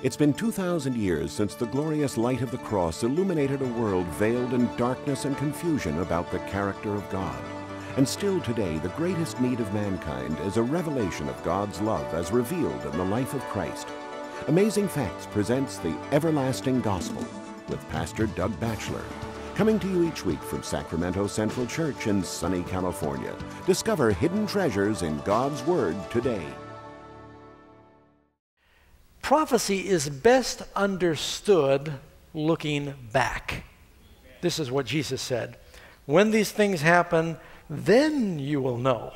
It's been 2,000 years since the glorious light of the cross illuminated a world veiled in darkness and confusion about the character of God. And still today, the greatest need of mankind is a revelation of God's love as revealed in the life of Christ. Amazing Facts presents the Everlasting Gospel with Pastor Doug Batchelor. Coming to you each week from Sacramento Central Church in sunny California. Discover hidden treasures in God's Word today. Prophecy is best understood looking back. This is what Jesus said. When these things happen, then you will know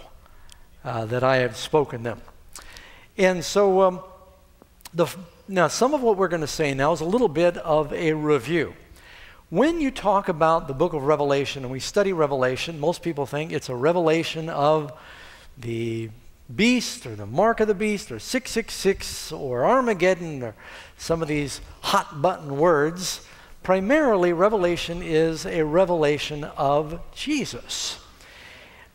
uh, that I have spoken them. And so, um, the, now some of what we're going to say now is a little bit of a review. When you talk about the book of Revelation and we study Revelation, most people think it's a revelation of the beast or the mark of the beast or 666 or Armageddon or some of these hot button words. Primarily, Revelation is a revelation of Jesus.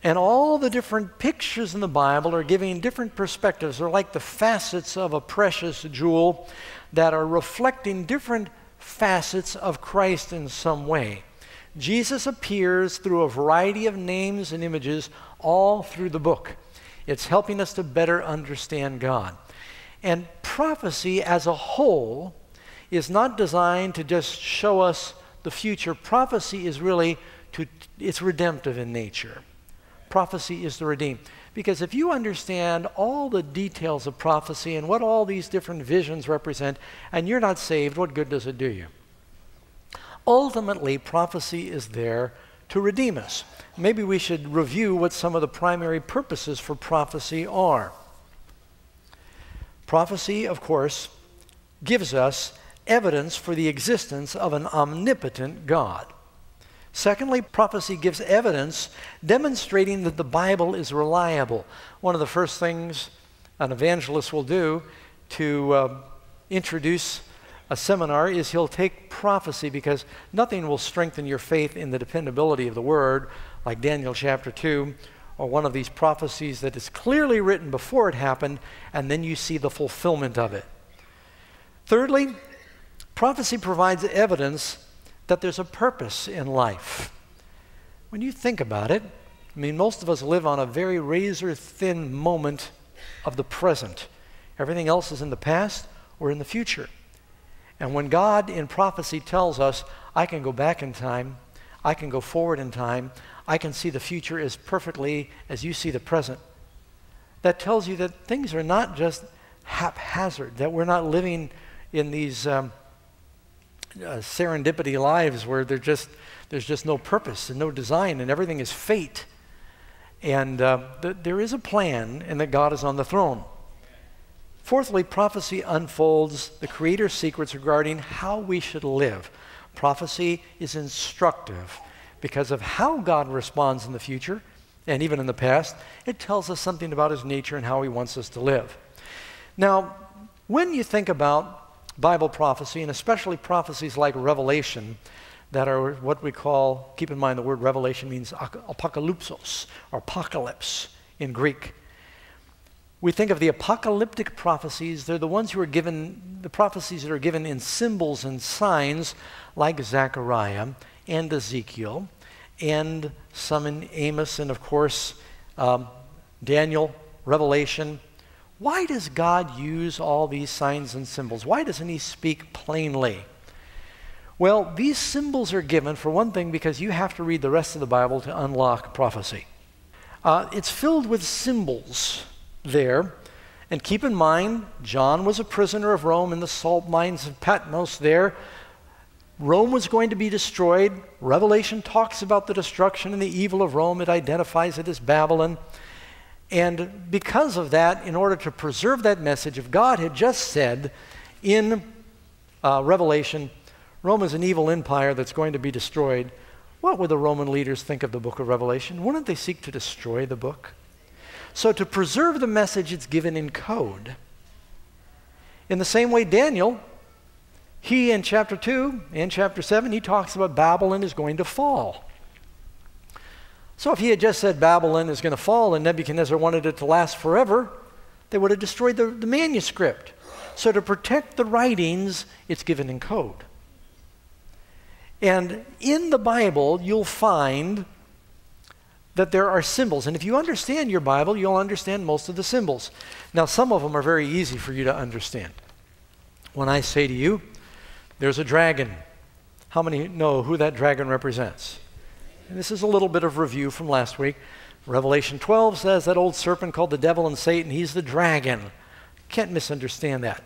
And all the different pictures in the Bible are giving different perspectives. They're like the facets of a precious jewel that are reflecting different facets of Christ in some way. Jesus appears through a variety of names and images all through the book. It's helping us to better understand God. And prophecy as a whole is not designed to just show us the future. Prophecy is really to it's redemptive in nature. Prophecy is to redeem. Because if you understand all the details of prophecy and what all these different visions represent, and you're not saved, what good does it do you? Ultimately, prophecy is there to redeem us maybe we should review what some of the primary purposes for prophecy are. Prophecy, of course, gives us evidence for the existence of an omnipotent God. Secondly, prophecy gives evidence demonstrating that the Bible is reliable. One of the first things an evangelist will do to uh, introduce a seminar is he'll take prophecy because nothing will strengthen your faith in the dependability of the Word like Daniel chapter 2, or one of these prophecies that is clearly written before it happened, and then you see the fulfillment of it. Thirdly, prophecy provides evidence that there's a purpose in life. When you think about it, I mean, most of us live on a very razor thin moment of the present. Everything else is in the past or in the future. And when God in prophecy tells us, I can go back in time, I can go forward in time, I can see the future as perfectly as you see the present. That tells you that things are not just haphazard, that we're not living in these um, uh, serendipity lives where just, there's just no purpose and no design and everything is fate. And uh, th- there is a plan and that God is on the throne. Fourthly, prophecy unfolds the Creator's secrets regarding how we should live. Prophecy is instructive because of how God responds in the future and even in the past. It tells us something about his nature and how he wants us to live. Now, when you think about Bible prophecy, and especially prophecies like Revelation, that are what we call, keep in mind the word revelation means apocalypsos, or apocalypse in Greek. We think of the apocalyptic prophecies, they're the ones who are given, the prophecies that are given in symbols and signs, like Zechariah and Ezekiel, and some in Amos, and of course, um, Daniel, Revelation. Why does God use all these signs and symbols? Why doesn't He speak plainly? Well, these symbols are given, for one thing, because you have to read the rest of the Bible to unlock prophecy. Uh, it's filled with symbols there. And keep in mind, John was a prisoner of Rome in the salt mines of Patmos there. Rome was going to be destroyed. Revelation talks about the destruction and the evil of Rome, it identifies it as Babylon. And because of that, in order to preserve that message, if God had just said in uh, Revelation, Rome is an evil empire that's going to be destroyed, what would the Roman leaders think of the book of Revelation? Wouldn't they seek to destroy the book? So, to preserve the message, it's given in code. In the same way, Daniel he, in chapter 2 and chapter 7, he talks about Babylon is going to fall. So if he had just said Babylon is going to fall and Nebuchadnezzar wanted it to last forever, they would have destroyed the, the manuscript. So to protect the writings, it's given in code. And in the Bible, you'll find that there are symbols. And if you understand your Bible, you'll understand most of the symbols. Now, some of them are very easy for you to understand. When I say to you, there's a dragon, how many know who that dragon represents? And this is a little bit of review from last week. Revelation 12 says that old serpent called the devil and Satan, he's the dragon. Can't misunderstand that.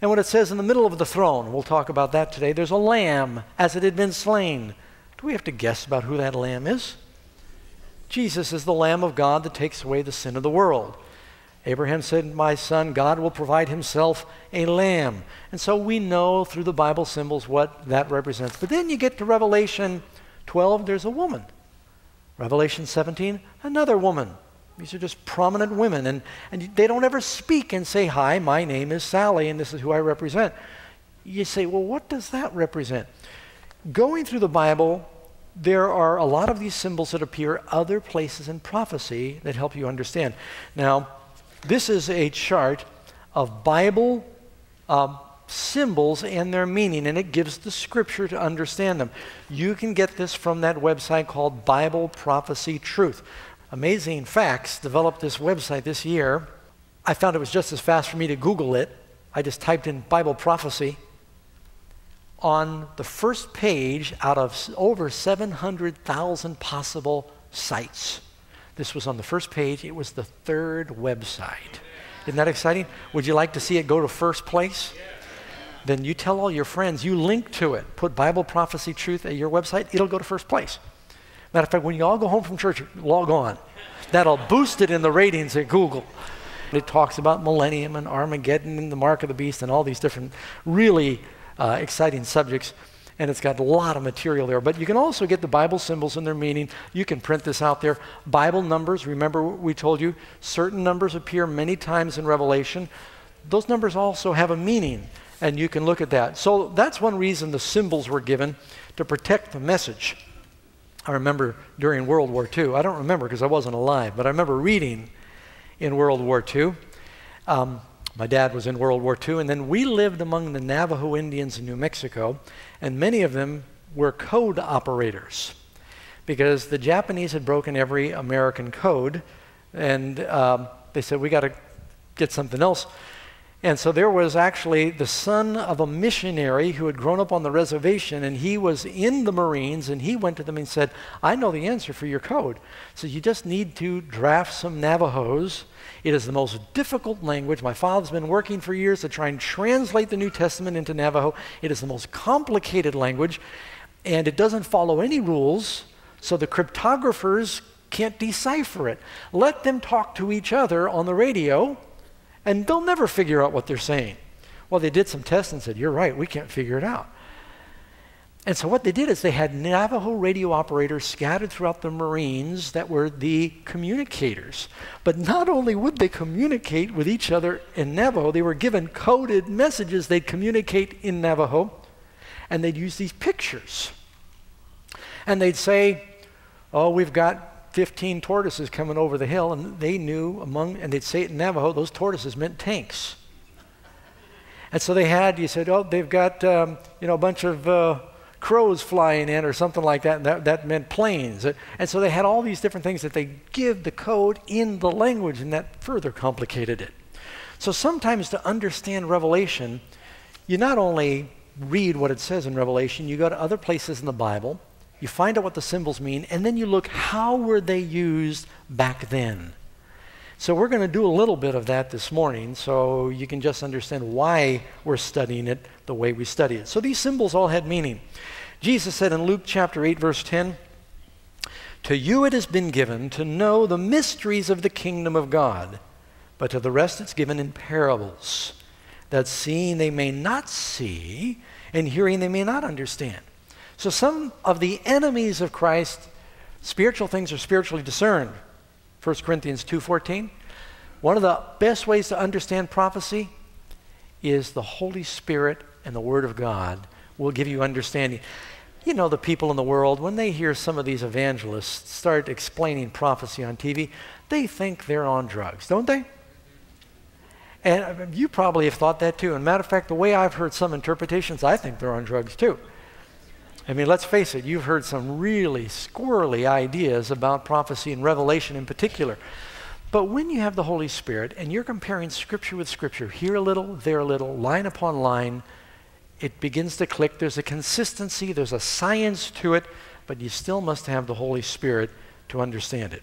And what it says in the middle of the throne, we'll talk about that today, there's a lamb as it had been slain. Do we have to guess about who that lamb is? Jesus is the Lamb of God that takes away the sin of the world. Abraham said, My son, God will provide himself a lamb. And so we know through the Bible symbols what that represents. But then you get to Revelation 12, there's a woman. Revelation 17, another woman. These are just prominent women, and, and they don't ever speak and say, Hi, my name is Sally, and this is who I represent. You say, Well, what does that represent? Going through the Bible, there are a lot of these symbols that appear other places in prophecy that help you understand. Now, this is a chart of Bible um, symbols and their meaning, and it gives the scripture to understand them. You can get this from that website called Bible Prophecy Truth. Amazing Facts developed this website this year. I found it was just as fast for me to Google it. I just typed in Bible prophecy. On the first page out of over 700,000 possible sites, this was on the first page. It was the third website. Isn't that exciting? Would you like to see it go to first place? Then you tell all your friends, you link to it. Put Bible Prophecy Truth at your website, it'll go to first place. Matter of fact, when you all go home from church, log on. That'll boost it in the ratings at Google. It talks about millennium and Armageddon and the mark of the beast and all these different really uh, exciting subjects and it's got a lot of material there. But you can also get the Bible symbols and their meaning. You can print this out there. Bible numbers, remember we told you certain numbers appear many times in Revelation. Those numbers also have a meaning, and you can look at that. So that's one reason the symbols were given to protect the message. I remember during World War II, I don't remember because I wasn't alive, but I remember reading in World War II. Um, my dad was in World War II, and then we lived among the Navajo Indians in New Mexico, and many of them were code operators because the Japanese had broken every American code, and um, they said, We got to get something else. And so there was actually the son of a missionary who had grown up on the reservation, and he was in the Marines, and he went to them and said, I know the answer for your code. So you just need to draft some Navajos. It is the most difficult language. My father's been working for years to try and translate the New Testament into Navajo. It is the most complicated language, and it doesn't follow any rules, so the cryptographers can't decipher it. Let them talk to each other on the radio and they'll never figure out what they're saying. Well, they did some tests and said, You're right, we can't figure it out. And so what they did is they had Navajo radio operators scattered throughout the Marines that were the communicators. But not only would they communicate with each other in Navajo, they were given coded messages they'd communicate in Navajo, and they'd use these pictures. And they'd say, Oh, we've got 15 tortoises coming over the hill, and they knew among, and they'd say it in Navajo, those tortoises meant tanks. And so they had, you said, oh, they've got, um, you know, a bunch of uh, crows flying in or something like that, and that, that meant planes. And so they had all these different things that they give the code in the language, and that further complicated it. So sometimes to understand Revelation, you not only read what it says in Revelation, you go to other places in the Bible, you find out what the symbols mean, and then you look how were they used back then. So we're going to do a little bit of that this morning so you can just understand why we're studying it the way we study it. So these symbols all had meaning. Jesus said in Luke chapter 8 verse 10, "To you it has been given to know the mysteries of the kingdom of God, but to the rest it's given in parables, that seeing they may not see, and hearing they may not understand." So some of the enemies of Christ, spiritual things are spiritually discerned. 1 Corinthians 2:14. One of the best ways to understand prophecy is the Holy Spirit and the Word of God will give you understanding. You know, the people in the world, when they hear some of these evangelists start explaining prophecy on TV, they think they're on drugs, don't they? And you probably have thought that too. And matter of fact, the way I've heard some interpretations, I think they're on drugs too. I mean, let's face it, you've heard some really squirrely ideas about prophecy and revelation in particular. But when you have the Holy Spirit and you're comparing Scripture with Scripture, here a little, there a little, line upon line, it begins to click. There's a consistency, there's a science to it, but you still must have the Holy Spirit to understand it.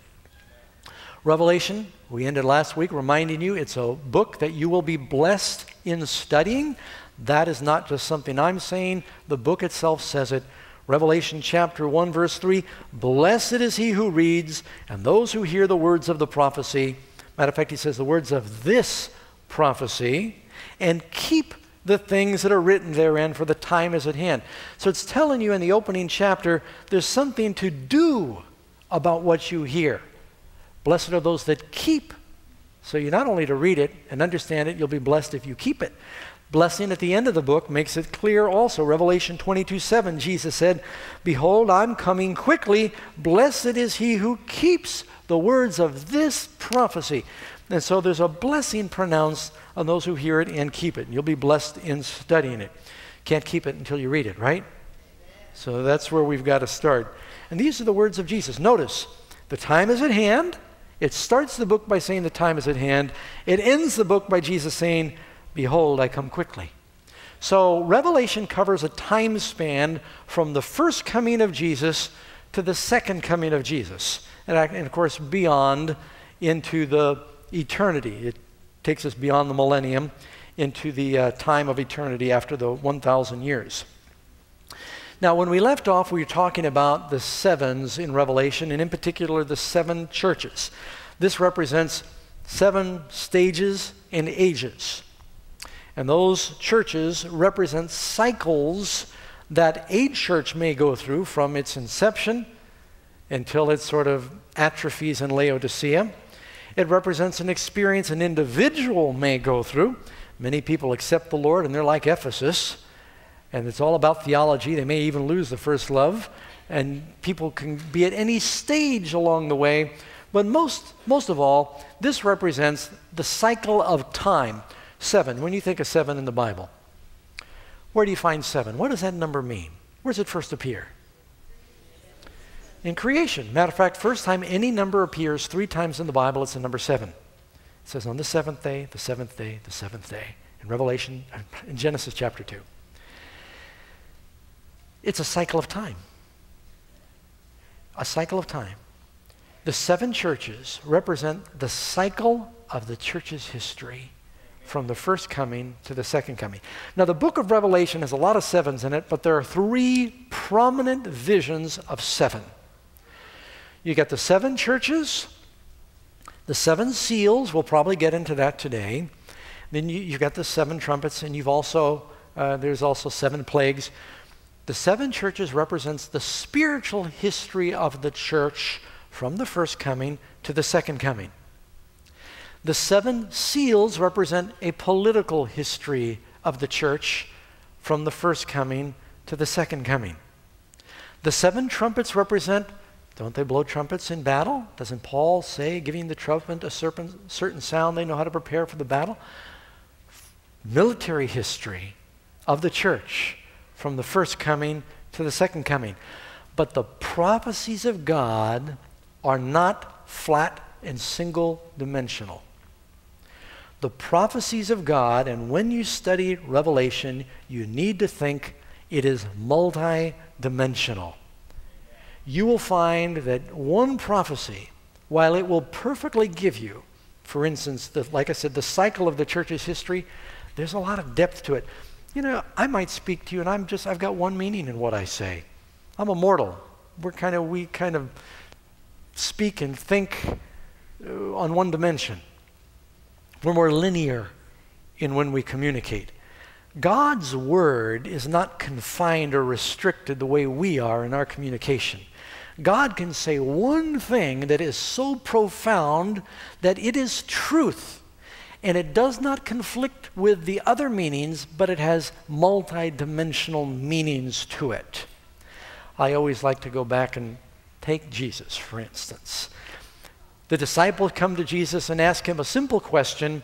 Revelation, we ended last week reminding you it's a book that you will be blessed in studying. That is not just something I'm saying, the book itself says it. Revelation chapter 1, verse 3 Blessed is he who reads, and those who hear the words of the prophecy. Matter of fact, he says the words of this prophecy, and keep the things that are written therein, for the time is at hand. So it's telling you in the opening chapter there's something to do about what you hear. Blessed are those that keep. So you're not only to read it and understand it, you'll be blessed if you keep it. Blessing at the end of the book makes it clear also. Revelation 22 7, Jesus said, Behold, I'm coming quickly. Blessed is he who keeps the words of this prophecy. And so there's a blessing pronounced on those who hear it and keep it. You'll be blessed in studying it. Can't keep it until you read it, right? So that's where we've got to start. And these are the words of Jesus. Notice, the time is at hand. It starts the book by saying the time is at hand. It ends the book by Jesus saying, Behold, I come quickly. So, Revelation covers a time span from the first coming of Jesus to the second coming of Jesus. And, and of course, beyond into the eternity. It takes us beyond the millennium into the uh, time of eternity after the 1,000 years. Now, when we left off, we were talking about the sevens in Revelation, and in particular, the seven churches. This represents seven stages and ages. And those churches represent cycles that a church may go through from its inception until it sort of atrophies in Laodicea. It represents an experience an individual may go through. Many people accept the Lord and they're like Ephesus, and it's all about theology. They may even lose the first love, and people can be at any stage along the way. But most, most of all, this represents the cycle of time. Seven. When you think of seven in the Bible, where do you find seven? What does that number mean? Where does it first appear? In creation. Matter of fact, first time any number appears three times in the Bible, it's the number seven. It says on the seventh day, the seventh day, the seventh day. In Revelation, uh, in Genesis chapter 2. It's a cycle of time. A cycle of time. The seven churches represent the cycle of the church's history from the first coming to the second coming. Now, the book of Revelation has a lot of sevens in it, but there are three prominent visions of seven. You got the seven churches, the seven seals, we'll probably get into that today. Then you, have got the seven trumpets, and you've also, uh, there's also seven plagues. The seven churches represents the spiritual history of the church from the first coming to the second coming. The seven seals represent a political history of the church from the first coming to the second coming. The seven trumpets represent, don't they blow trumpets in battle? Doesn't Paul say, giving the trumpet a certain sound, they know how to prepare for the battle? Military history of the church from the first coming to the second coming. But the prophecies of God are not flat and single dimensional the prophecies of God, and when you study Revelation, you need to think it is multi dimensional. You will find that one prophecy, while it will perfectly give you, for instance, the, like I said, the cycle of the church's history, there's a lot of depth to it. You know, I might speak to you, and I'm just, I've got one meaning in what I say. I'm a mortal. We're kind of, we kind of speak and think uh, on one dimension. We're more linear in when we communicate. God's word is not confined or restricted the way we are in our communication. God can say one thing that is so profound that it is truth, and it does not conflict with the other meanings, but it has multidimensional meanings to it. I always like to go back and take Jesus, for instance. The disciples come to Jesus and ask him a simple question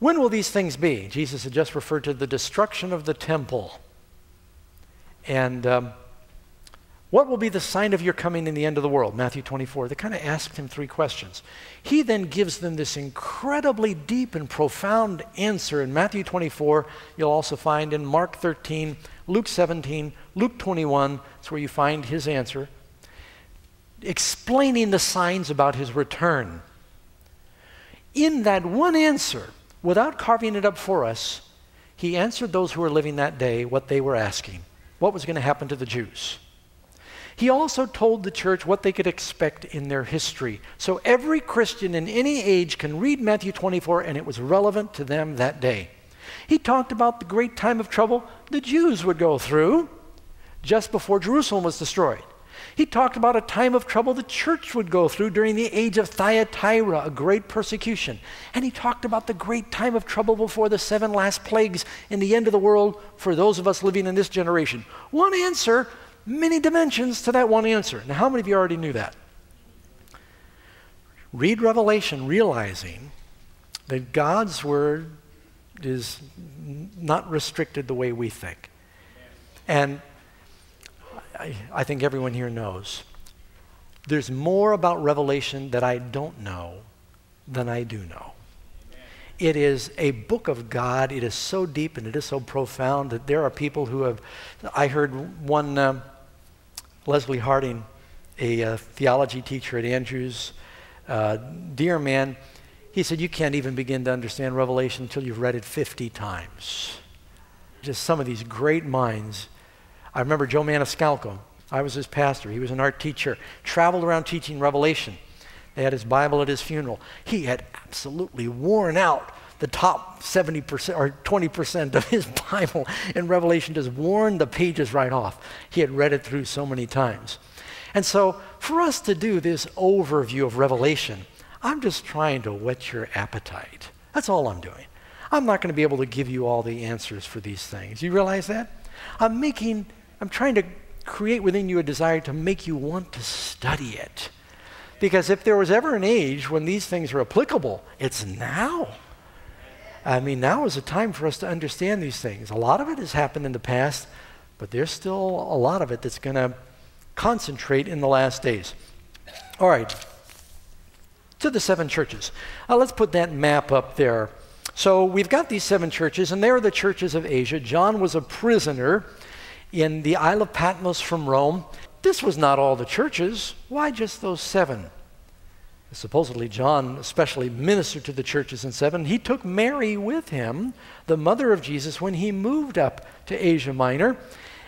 When will these things be? Jesus had just referred to the destruction of the temple. And um, what will be the sign of your coming in the end of the world? Matthew 24. They kind of asked him three questions. He then gives them this incredibly deep and profound answer in Matthew 24. You'll also find in Mark 13, Luke 17, Luke 21. That's where you find his answer, explaining the signs about his return. In that one answer, without carving it up for us, he answered those who were living that day what they were asking what was going to happen to the Jews. He also told the church what they could expect in their history. So every Christian in any age can read Matthew 24 and it was relevant to them that day. He talked about the great time of trouble the Jews would go through just before Jerusalem was destroyed. He talked about a time of trouble the church would go through during the age of Thyatira, a great persecution. And he talked about the great time of trouble before the seven last plagues in the end of the world for those of us living in this generation. One answer, many dimensions to that one answer. Now, how many of you already knew that? Read Revelation realizing that God's word is not restricted the way we think. And I, think everyone here knows. There's more about Revelation that I don't know than I do know. It is a book of God. It is so deep and it is so profound that there are people who have. I heard one, uh, Leslie Hardinge, a uh, theology teacher at Andrews, uh, dear man, he said, You can't even begin to understand Revelation until you've read it 50 times. Just some of these great minds I remember Joe Maniscalco. I was his pastor. He was an art teacher, traveled around teaching Revelation. They had his Bible at his funeral. He had absolutely worn out the top 70% or 20% of his Bible in Revelation, just worn the pages right off. He had read it through so many times. And so, for us to do this overview of Revelation, I'm just trying to whet your appetite. That's all I'm doing. I'm not going to be able to give you all the answers for these things. You realize that? I'm making I'm trying to create within you a desire to make you want to study it. Because if there was ever an age when these things are applicable, it's now. I mean, now is a time for us to understand these things. A lot of it has happened in the past, but there's still a lot of it that's going to concentrate in the last days. All right, to the seven churches. Uh, let's put that map up there. So we've got these seven churches, and they are the churches of Asia. John was a prisoner in the Isle of Patmos from Rome. This was not all the churches. Why just those seven? Supposedly, John especially ministered to the churches in seven. He took Mary with him, the mother of Jesus, when he moved up to Asia Minor.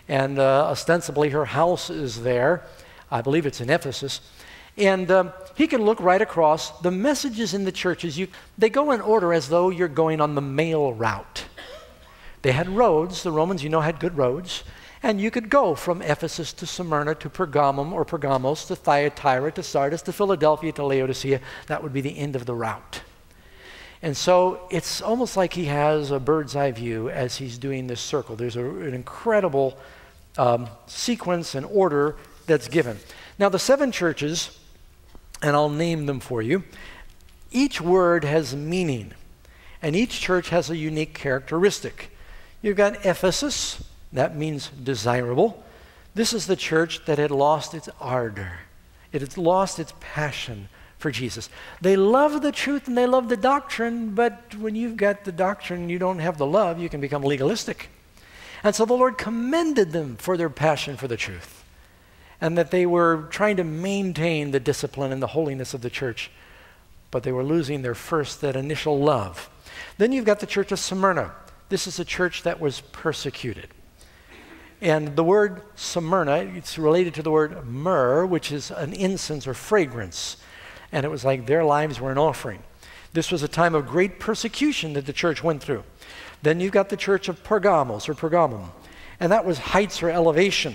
And uh, ostensibly, her house is there. I believe it's in Ephesus. And um, he can look right across. The messages in the churches, you, they go in order as though you're going on the mail route. They had roads. The Romans, you know, had good roads. And you could go from Ephesus to Smyrna to Pergamum or Pergamos to Thyatira to Sardis to Philadelphia to Laodicea. That would be the end of the route. And so it's almost like he has a bird's eye view as he's doing this circle. There's a, an incredible um, sequence and order that's given. Now, the seven churches, and I'll name them for you, each word has meaning, and each church has a unique characteristic. You've got Ephesus, that means desirable. This is the church that had lost its ardor, it had lost its passion for Jesus. They love the truth and they love the doctrine, but when you've got the doctrine you don't have the love, you can become legalistic. And so the Lord commended them for their passion for the truth and that they were trying to maintain the discipline and the holiness of the church, but they were losing their first, that initial love. Then you've got the church of Smyrna. This is a church that was persecuted. And the word Smyrna, it's related to the word myrrh, which is an incense or fragrance. And it was like their lives were an offering. This was a time of great persecution that the church went through. Then you've got the church of Pergamos or Pergamum, and that was heights or elevation.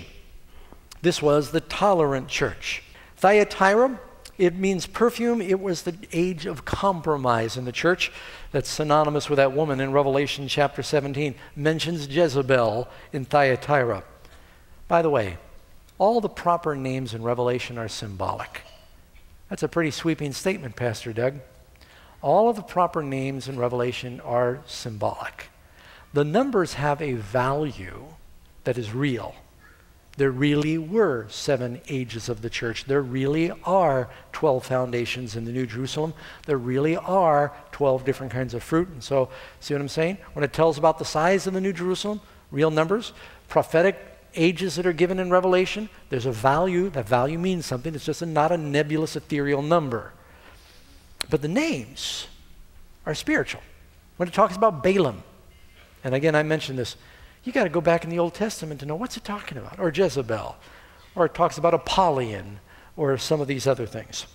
This was the tolerant church. Thyatira, it means perfume. It was the age of compromise in the church that's synonymous with that woman in Revelation chapter 17, mentions Jezebel in Thyatira. By the way, all the proper names in Revelation are symbolic. That's a pretty sweeping statement, Pastor Doug. all of the proper names in Revelation are symbolic. The numbers have a value that is real. There really were seven ages of the church. There really are 12 foundations in the New Jerusalem. There really are 12 different kinds of fruit. And so, see what I'm saying? When it tells about the size of the New Jerusalem, real numbers, prophetic ages that are given in Revelation, there's a value. That value means something. It's just a, not a nebulous, ethereal number. But the names are spiritual. When it talks about Balaam, and again, I mentioned this, you got to go back in the Old Testament to know what's it talking about, or Jezebel, or it talks about Apollyon, or some of these other things.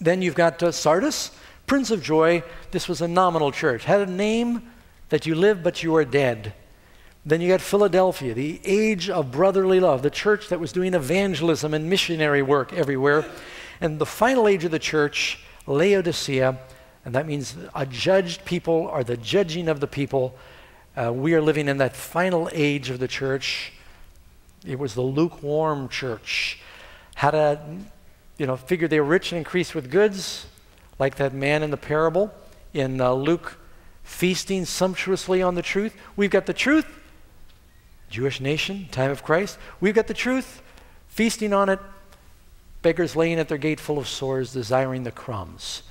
Then you've got uh, Sardis, Prince of Joy. This was a nominal church, had a name that you live but you are dead. Then you got Philadelphia, the age of brotherly love, the church that was doing evangelism and missionary work everywhere. And the final age of the church, Laodicea, and that means a judged people or the judging of the people. Uh, we are living in that final age of the church. It was the lukewarm church. Had a, you know, figured they were rich and increased with goods, like that man in the parable in uh, Luke, feasting sumptuously on the truth. We've got the truth, Jewish nation, time of Christ. We've got the truth, feasting on it, beggars laying at their gate full of sores, desiring the crumbs.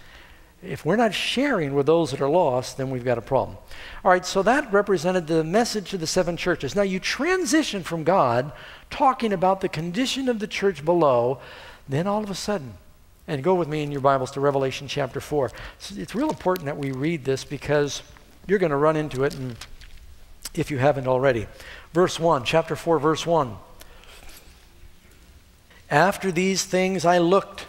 If we're not sharing with those that are lost, then we've got a problem. All right, so that represented the message to the seven churches. Now you transition from God talking about the condition of the church below, then all of a sudden, and go with me in your Bibles to Revelation chapter 4. It's, it's real important that we read this because you're going to run into it and if you haven't already. Verse 1, chapter 4, verse 1. After these things I looked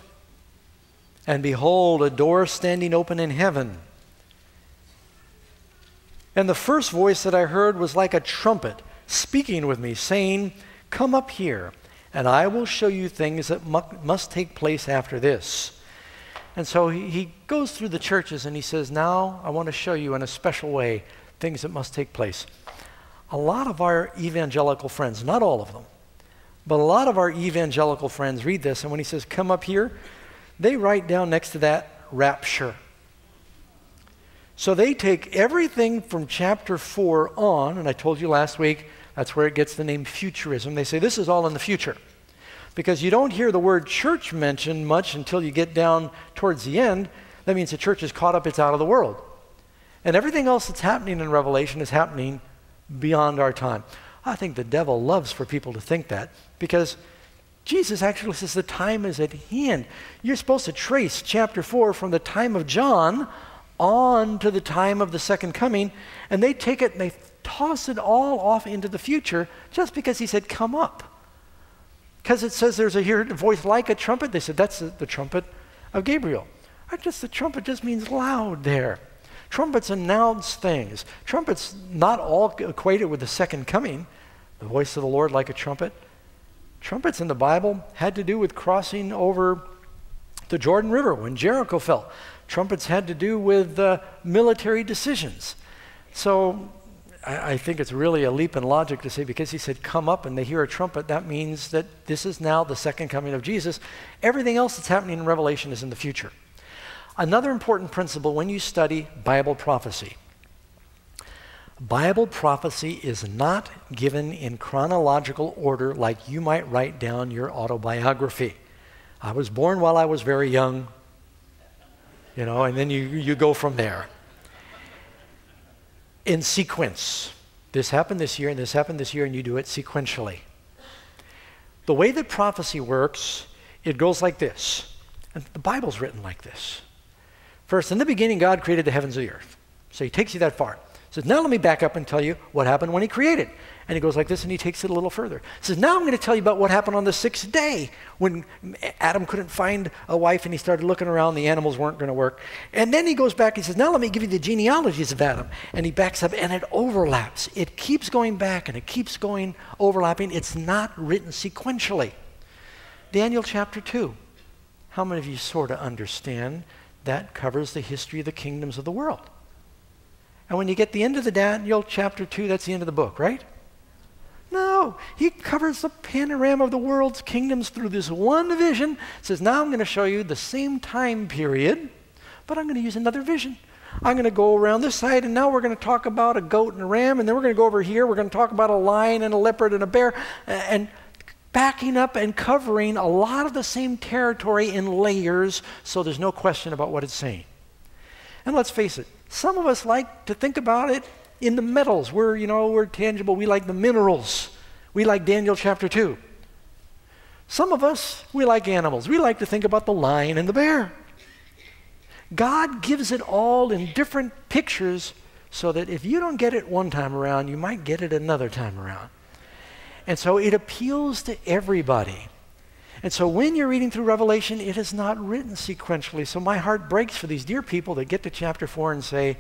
and behold, a door standing open in heaven. And the first voice that I heard was like a trumpet speaking with me, saying, Come up here, and I will show you things that mu- must take place after this. And so he, he goes through the churches and he says, Now I want to show you in a special way things that must take place. A lot of our evangelical friends, not all of them, but a lot of our evangelical friends read this, and when he says, Come up here, they write down next to that rapture. So they take everything from chapter 4 on, and I told you last week that's where it gets the name futurism. They say this is all in the future. Because you don't hear the word church mentioned much until you get down towards the end. That means the church is caught up, it's out of the world. And everything else that's happening in Revelation is happening beyond our time. I think the devil loves for people to think that because Jesus actually says the time is at hand. You're supposed to trace chapter 4 from the time of John on to the time of the second coming, and they take it and they toss it all off into the future just because he said, Come up. Because it says there's a here voice like a trumpet. They said, That's the trumpet of Gabriel. I just the trumpet just means loud there. Trumpets announce things. Trumpets not all equated with the second coming. The voice of the Lord like a trumpet. Trumpets in the Bible had to do with crossing over the Jordan River when Jericho fell. Trumpets had to do with uh, military decisions. So I, I, think it's really a leap in logic to say because he said, Come up and they hear a trumpet, that means that this is now the second coming of Jesus. Everything else that's happening in Revelation is in the future. Another important principle when you study Bible prophecy Bible prophecy is not given in chronological order like you might write down your autobiography. I was born while I was very young, you know, and then you, you go from there. In sequence. This happened this year, and this happened this year, and you do it sequentially. The way that prophecy works, it goes like this. And the Bible's written like this. First, in the beginning, God created the heavens and the earth. So he takes you that far says, now let me back up and tell you what happened when he created. And he goes like this and he takes it a little further. He says, now I'm going to tell you about what happened on the sixth day when Adam couldn't find a wife and he started looking around, the animals weren't going to work. And then he goes back and he says, now let me give you the genealogies of Adam. And he backs up and it overlaps. It keeps going back and it keeps going overlapping. It's not written sequentially. Daniel chapter 2. How many of you sort of understand that covers the history of the kingdoms of the world? And when you get the end of the Daniel chapter 2, that's the end of the book, right? No, he covers the panorama of the world's kingdoms through this one vision. Says, now I'm going to show you the same time period, but I'm going to use another vision. I'm going to go around this side, and now we're going to talk about a goat and a ram, and then we're going to go over here. We're going to talk about a lion and a leopard and a bear, and backing up and covering a lot of the same territory in layers so there's no question about what it's saying. And let's face it, some of us like to think about it in the metals. We're, you know, we're tangible. We like the minerals. We like Daniel chapter 2. Some of us, we like animals. We like to think about the lion and the bear. God gives it all in different pictures so that if you don't get it one time around, you might get it another time around. And so it appeals to everybody. And so when you're reading through Revelation, it is not written sequentially. So my heart breaks for these dear people that get to chapter 4 and say,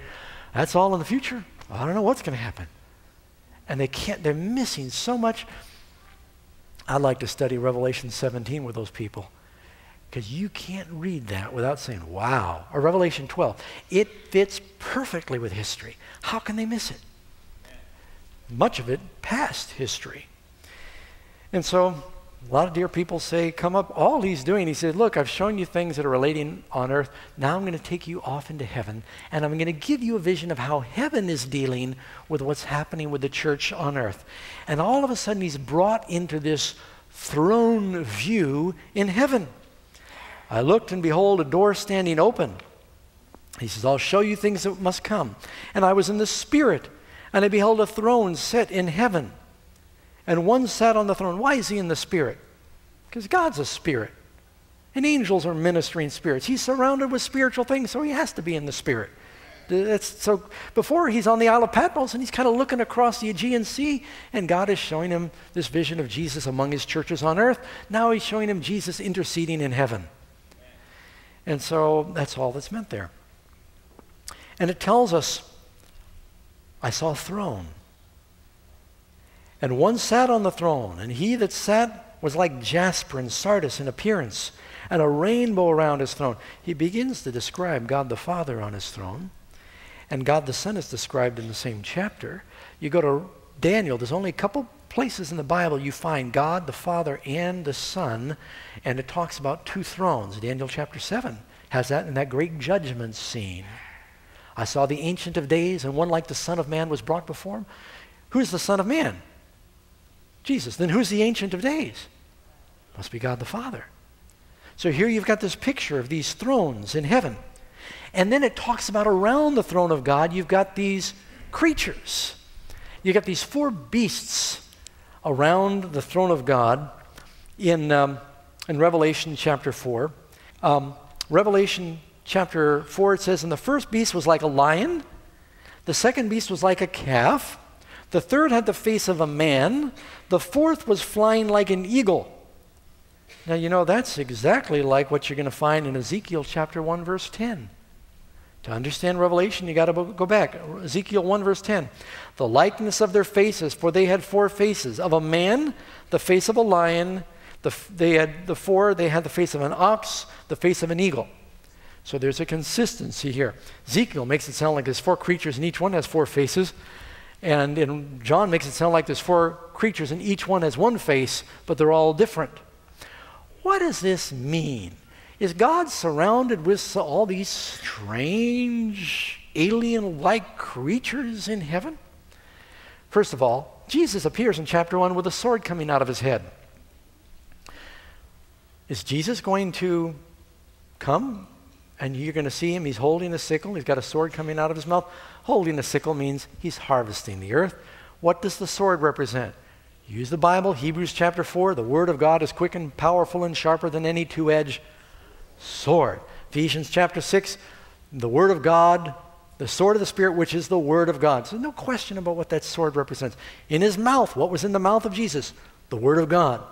that's all in the future. I don't know what's going to happen. And they can't, they're missing so much. I'd like to study Revelation 17 with those people because you can't read that without saying, wow. Or Revelation 12. It fits perfectly with history. How can they miss it? Much of it past history. And so a lot of dear people say, come up. All he's doing, he said, look, I've shown you things that are relating on earth. Now I'm going to take you off into heaven, and I'm going to give you a vision of how heaven is dealing with what's happening with the church on earth. And all of a sudden, he's brought into this throne view in heaven. I looked, and behold, a door standing open. He says, I'll show you things that must come. And I was in the Spirit, and I beheld a throne set in heaven. And one sat on the throne. Why is he in the Spirit? Because God's a Spirit. And angels are ministering spirits. He's surrounded with spiritual things, so he has to be in the Spirit. So before he's on the Isle of Patmos and he's kind of looking across the Aegean Sea, and God is showing him this vision of Jesus among his churches on earth. Now he's showing him Jesus interceding in heaven. And so that's all that's meant there. And it tells us, I saw a throne. And one sat on the throne, and he that sat was like jasper and sardius in appearance, and a rainbow around his throne. He begins to describe God the Father on his throne, and God the Son is described in the same chapter. You go to Daniel, there's only a couple places in the Bible you find God the Father and the Son, and it talks about two thrones. Daniel chapter 7 has that in that great judgment scene. I saw the Ancient of Days, and one like the Son of Man was brought before him. Who's the Son of Man? Jesus. Then who's the Ancient of Days? Must be God the Father. So here you've got this picture of these thrones in heaven. And then it talks about around the throne of God, you've got these creatures. You've got these four beasts around the throne of God in, um, in Revelation chapter 4. Um, Revelation chapter 4, it says, And the first beast was like a lion, the second beast was like a calf, the third had the face of a man, the fourth was flying like an eagle. Now, you know, that's exactly like what you're going to find in Ezekiel chapter 1, verse 10. To understand Revelation, you got to go back. Ezekiel 1, verse 10. The likeness of their faces, for they had four faces of a man, the face of a lion, the, they had the four, they had the face of an ox, the face of an eagle. So there's a consistency here. Ezekiel makes it sound like there's four creatures and each one has four faces. And in John makes it sound like there's four creatures and each one has one face, but they're all different. What does this mean? Is God surrounded with all these strange, alien like creatures in heaven? First of all, Jesus appears in chapter 1 with a sword coming out of his head. Is Jesus going to come and you're going to see him? He's holding a sickle, he's got a sword coming out of his mouth. Holding a sickle means he's harvesting the earth. What does the sword represent? Use the Bible, Hebrews chapter 4. The Word of God is quick and powerful and sharper than any two edged sword. Ephesians chapter 6, the Word of God, the sword of the Spirit, which is the Word of God. So, no question about what that sword represents. In his mouth, what was in the mouth of Jesus? The Word of God.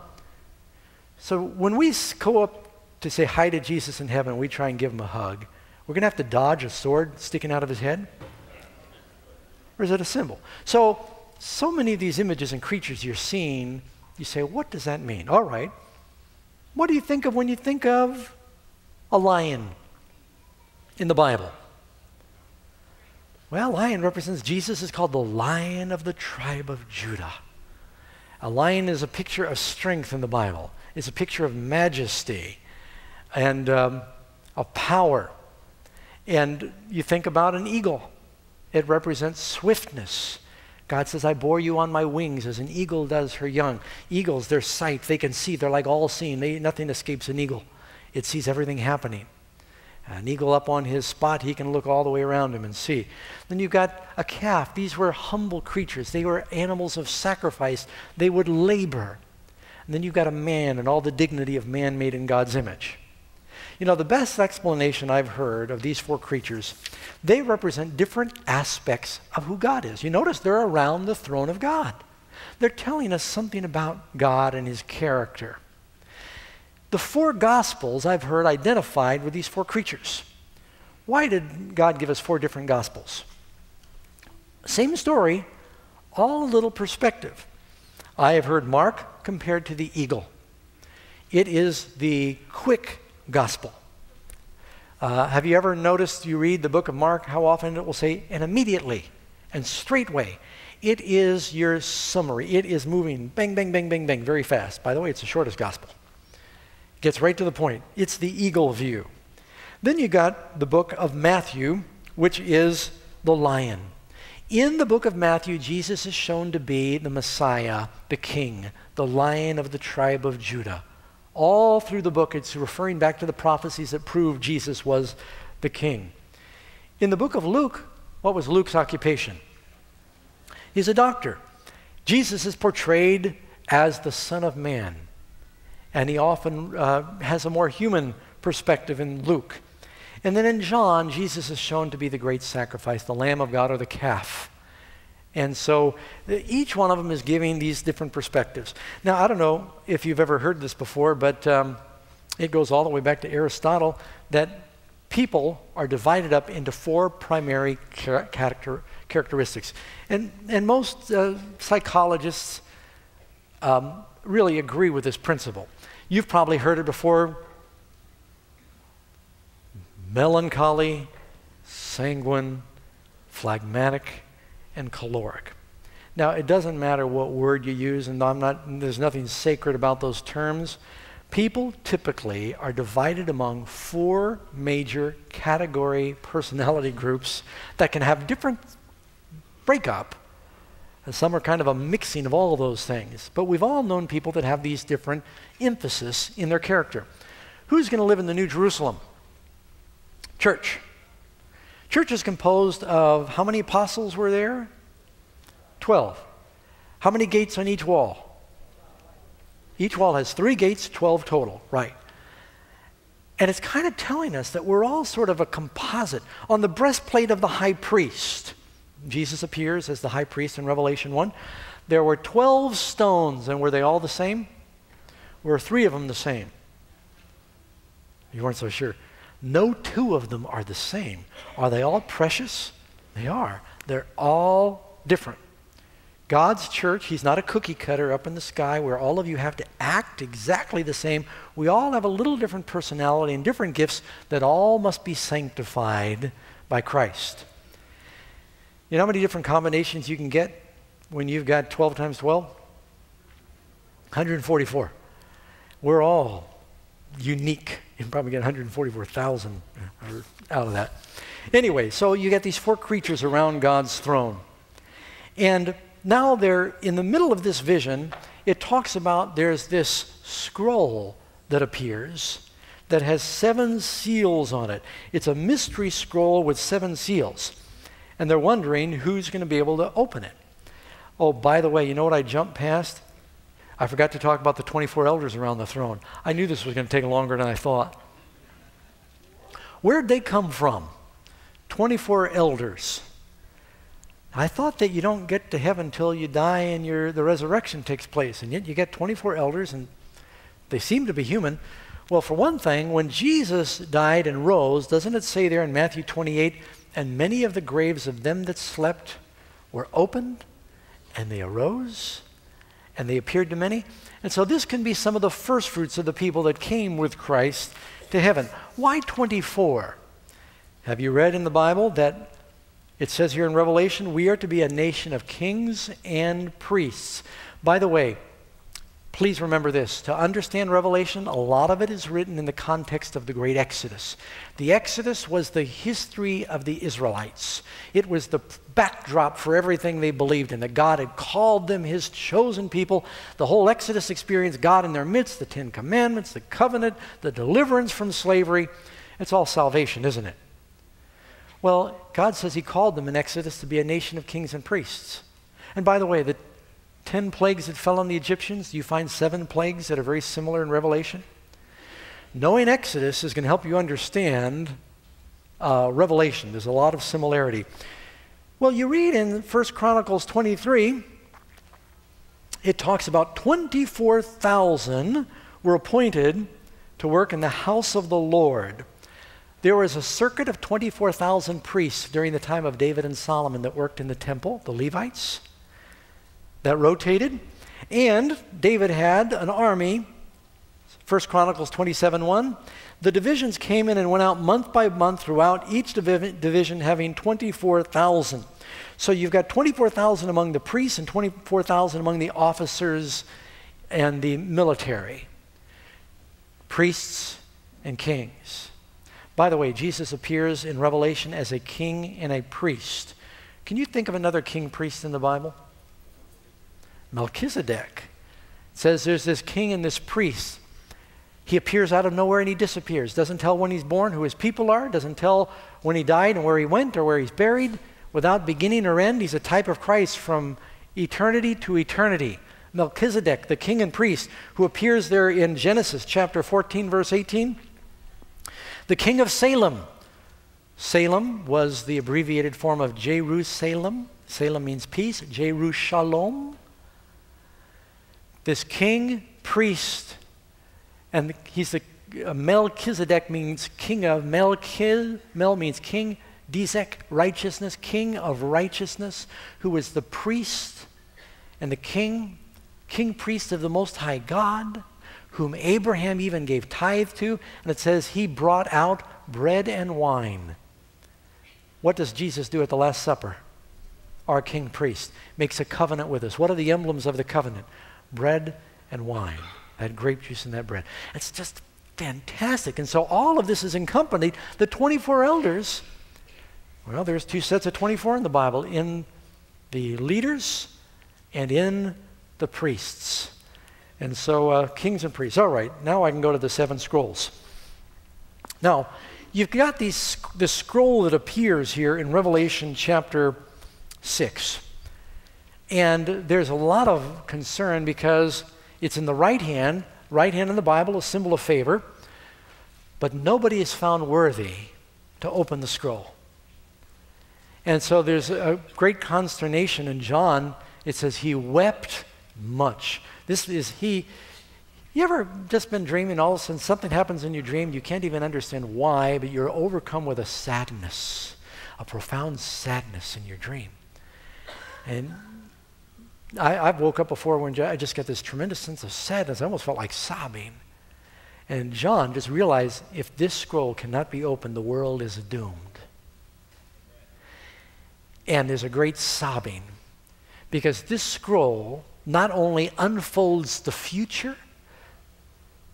So, when we go up to say hi to Jesus in heaven, we try and give him a hug, we're going to have to dodge a sword sticking out of his head? Or is it a symbol? So, so many of these images and creatures you're seeing, you say, what does that mean? All right. What do you think of when you think of a lion in the Bible? Well, a lion represents Jesus is called the lion of the tribe of Judah. A lion is a picture of strength in the Bible. It's a picture of majesty and um, of power. And you think about an eagle, it represents swiftness. God says, I bore you on my wings as an eagle does her young. Eagles, their sight, they can see. They're like all seeing. They, nothing escapes an eagle, it sees everything happening. An eagle up on his spot, he can look all the way around him and see. Then you've got a calf. These were humble creatures. They were animals of sacrifice. They would labor. And then you've got a man and all the dignity of man made in God's image. You know, the best explanation I've heard of these four creatures, they represent different aspects of who God is. You notice they're around the throne of God. They're telling us something about God and his character. The four gospels I've heard identified with these four creatures. Why did God give us four different gospels? Same story, all a little perspective. I have heard Mark compared to the eagle. It is the quick gospel. Uh, have you ever noticed you read the book of Mark, how often it will say, and immediately and straightway? It is your summary. It is moving bang, bang, bang, bang, bang, very fast. By the way, it's the shortest gospel. It gets right to the point. It's the eagle view. Then you got the book of Matthew, which is the lion. In the book of Matthew, Jesus is shown to be the Messiah, the King, the lion of the tribe of Judah. All through the book, it's referring back to the prophecies that prove Jesus was the king. In the book of Luke, what was Luke's occupation? He's a doctor. Jesus is portrayed as the Son of Man, and he often uh, has a more human perspective in Luke. And then in John, Jesus is shown to be the great sacrifice, the Lamb of God or the calf. And so each one of them is giving these different perspectives. Now, I don't know if you've ever heard this before, but um, it goes all the way back to Aristotle that people are divided up into four primary char- character, characteristics. And, and most uh, psychologists um, really agree with this principle. You've probably heard it before melancholy, sanguine, phlegmatic, and choleric. Now, it doesn't matter what word you use, and I'm not, there's nothing sacred about those terms. People typically are divided among four major category personality groups that can have different breakup. And some are kind of a mixing of all of those things. But we've all known people that have these different emphasis in their character. Who's going to live in the New Jerusalem? Church. Church is composed of how many apostles were there? Twelve. How many gates on each wall? Each wall has three gates, 12 total, right. And it's kind of telling us that we're all sort of a composite. On the breastplate of the high priest, Jesus appears as the high priest in Revelation 1. There were 12 stones, and were they all the same? Were three of them the same? You weren't so sure. No two of them are the same. Are they all precious? They are. They're all different. God's church, He's not a cookie cutter up in the sky where all of you have to act exactly the same. We all have a little different personality and different gifts that all must be sanctified by Christ. You know how many different combinations you can get when you've got 12 times 12? 144. We're all unique. You can probably get 144,000 out of that. Anyway, so you get these four creatures around God's throne. And now they're in the middle of this vision. It talks about there's this scroll that appears that has seven seals on it. It's a mystery scroll with seven seals. And they're wondering who's going to be able to open it. Oh, by the way, you know what I jumped past? I forgot to talk about the 24 elders around the throne. I knew this was going to take longer than I thought. Where'd they come from? 24 elders. I thought that you don't get to heaven until you die and your, the resurrection takes place, and yet you get 24 elders, and they seem to be human. Well, for one thing, when Jesus died and rose, doesn't it say there in Matthew 28, and many of the graves of them that slept were opened, and they arose? And they appeared to many. And so this can be some of the first fruits of the people that came with Christ to heaven. Why 24? Have you read in the Bible that it says here in Revelation, we are to be a nation of kings and priests? By the way, Please remember this to understand Revelation, a lot of it is written in the context of the great Exodus. The Exodus was the history of the Israelites, it was the backdrop for everything they believed in, that God had called them his chosen people. The whole Exodus experience, God in their midst, the Ten Commandments, the covenant, the deliverance from slavery. It's all salvation, isn't it? Well, God says He called them in Exodus to be a nation of kings and priests. And by the way, the ten plagues that fell on the Egyptians, you find seven plagues that are very similar in Revelation. Knowing Exodus is going to help you understand uh, Revelation. There's a lot of similarity. Well, you read in 1 Chronicles 23, it talks about 24,000 were appointed to work in the house of the Lord. There was a circuit of 24,000 priests during the time of David and Solomon that worked in the temple, the Levites that rotated. And David had an army, 1 Chronicles 27 1. The divisions came in and went out month by month throughout each divi- division, having 24,000. So you've got 24,000 among the priests and 24,000 among the officers and the military. Priests and kings. By the way, Jesus appears in Revelation as a king and a priest. Can you think of another king priest in the Bible? Melchizedek. It says there's this king and this priest. He appears out of nowhere and he disappears. Doesn't tell when he's born, who his people are, doesn't tell when he died and where he went or where he's buried. Without beginning or end, he's a type of Christ from eternity to eternity. Melchizedek, the king and priest, who appears there in Genesis chapter 14, verse 18. The king of Salem. Salem was the abbreviated form of Jerusalem. Salem means peace. Jerusalem this king priest, and he's the uh, Melchizedek means king of Melchiz. Mel means king. Dizek, righteousness, king of righteousness, who was the priest and the king, king priest of the Most High God, whom Abraham even gave tithe to. And it says he brought out bread and wine. What does Jesus do at the Last Supper? Our king priest makes a covenant with us. What are the emblems of the covenant? Bread and wine. that grape juice in that bread. It's just fantastic. And so all of this is accompanied. The 24 elders, well, there's two sets of 24 in the Bible in the leaders and in the priests. And so, uh, kings and priests. All right, now I can go to the seven scrolls. Now, you've got these, this scroll that appears here in Revelation chapter 6. And there's a lot of concern because it's in the right hand, right hand in the Bible, a symbol of favor, but nobody is found worthy to open the scroll. And so there's a great consternation in John. It says he wept much. This is he. You ever just been dreaming, all of a sudden something happens in your dream, you can't even understand why, but you're overcome with a sadness, a profound sadness in your dream. And I, have woke up before when I just got this tremendous sense of sadness. I almost felt like sobbing. And John just realized if this scroll cannot be opened, the world is doomed. And there's a great sobbing because this scroll not only unfolds the future,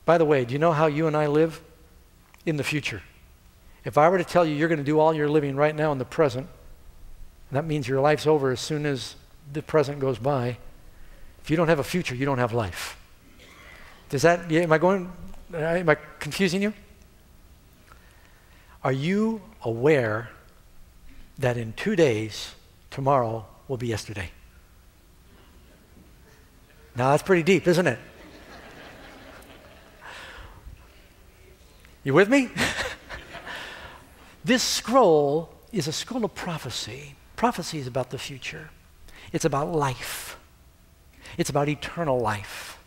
by the way, do you know how you and I live? In the future. If I were to tell you you're going to do all your living right now in the present, that means your life's over as soon as the present goes by. If you don't have a future, you don't have life. Does that, am I going, uh, am I confusing you? Are you aware that in two days, tomorrow will be yesterday? Now that's pretty deep, isn't it? You with me? this scroll is a scroll of prophecy. Prophecy is about the future. It's about life. It's about eternal life.